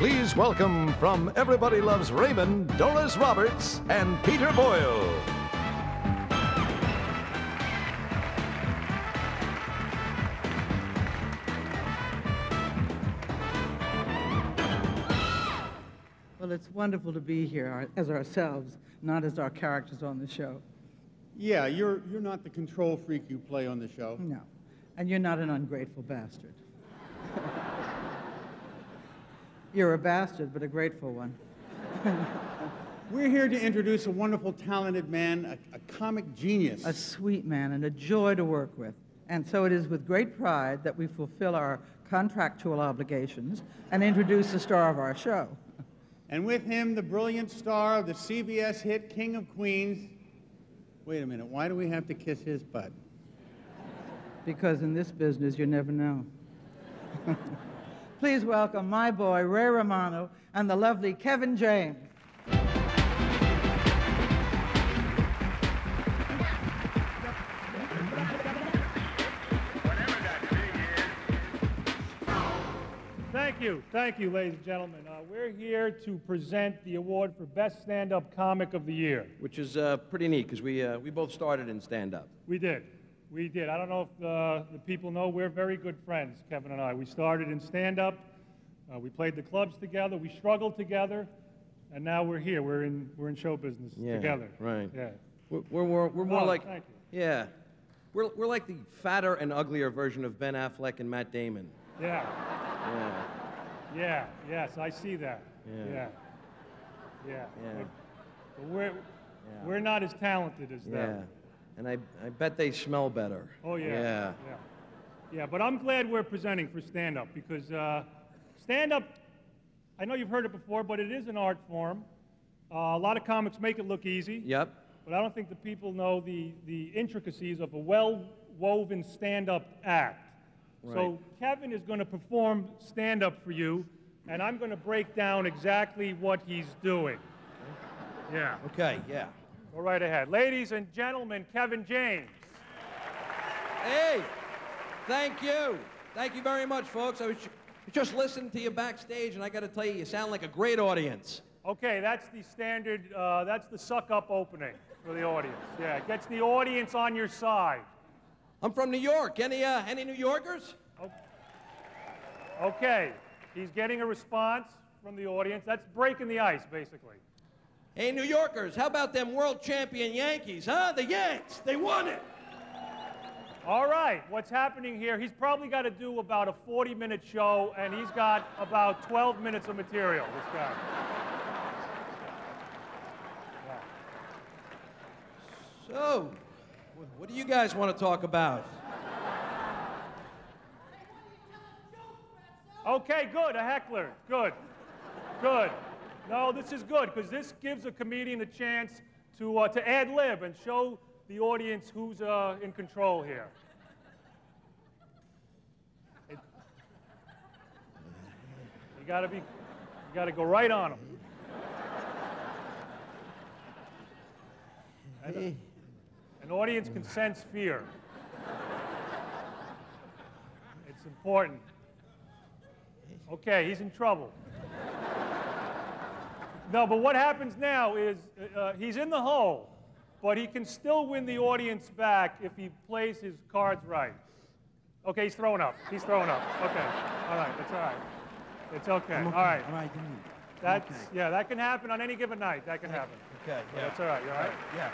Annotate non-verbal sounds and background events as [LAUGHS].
Please welcome from Everybody Loves Raymond, Doris Roberts, and Peter Boyle. Well, it's wonderful to be here as ourselves, not as our characters on the show. Yeah, you're, you're not the control freak you play on the show. No. And you're not an ungrateful bastard. You're a bastard, but a grateful one. [LAUGHS] We're here to introduce a wonderful, talented man, a, a comic genius. A sweet man and a joy to work with. And so it is with great pride that we fulfill our contractual obligations and introduce the star of our show. and with him, the brilliant star of the CBS hit King of Queens. Wait a minute, why do we have to kiss his butt? Because in this business, you never know. [LAUGHS] Please welcome my boy, Ray Romano, and the lovely Kevin James. Thank you. Thank you, ladies and gentlemen. Uh, we're here to present the award for Best Stand Up Comic of the Year. which is uh, pretty neat because we, uh, we both started in stand up. We did. We did. I don't know if uh, the people know we're very good friends, Kevin and I. We started in stand up, uh, we played the clubs together, we struggled together, and now we're here. We're in, we're in show business Yeah, together. right. Yeah. We're, we're, more, we're more Oh, like, yeah, we're, we're like the fatter and uglier version of Ben Affleck and Matt Damon. Yeah. Yeah, Yeah. Yes, I see that. Yeah. Yeah. Yeah. Yeah. But we're, we're not as talented as yeah. them. And I, I bet they smell better. Oh, yeah. Yeah. Yeah. Yeah, but I'm glad we're presenting for stand up because uh, stand up, I know you've heard it before, but it is an art form. Uh, a lot of comics make it look easy, Yep. but I don't think the people know the, the intricacies of a well woven stand up act. Right. So Kevin is going to perform stand up for you, and I'm going to break down exactly what he's doing. Yeah. Okay, yeah. Go right ahead. Ladies and gentlemen, Kevin James. Hey, thank you. Thank you very much, folks. I was just listening to you backstage, and I got to tell you, you sound like a great audience. Okay, that's the standard, uh, that's the suck up opening for the audience. Yeah, it gets the audience on your side. I'm from New York. Any, uh, any New Yorkers? Okay, he's getting a response from the audience. That's breaking the ice, basically. Hey, New Yorkers, how about them world champion Yankees, huh? The Yanks, they won it. All right, what's happening here? He's probably got to do about a 40 minute show, and he's got about 12 minutes of material, this guy. So, what do you guys want to talk about? Okay, good, a heckler. Good. Good. No, this is good because this gives a comedian a chance to, uh, to ad lib and show the audience who's uh, in control here. It- you gotta be, you gotta go right on them. Hey, An audience can sense fear. It's important. Okay, he's in trouble. No, but what happens now is uh, uh, he's in the hole, but he can still win the audience back if he plays his cards right. Okay, he's throwing up. He's throwing up. Okay, all right, that's all right. It's okay. All right. All right, That's yeah, that can happen on any given night. That can happen. okay, That's all right. You all right? Yeah.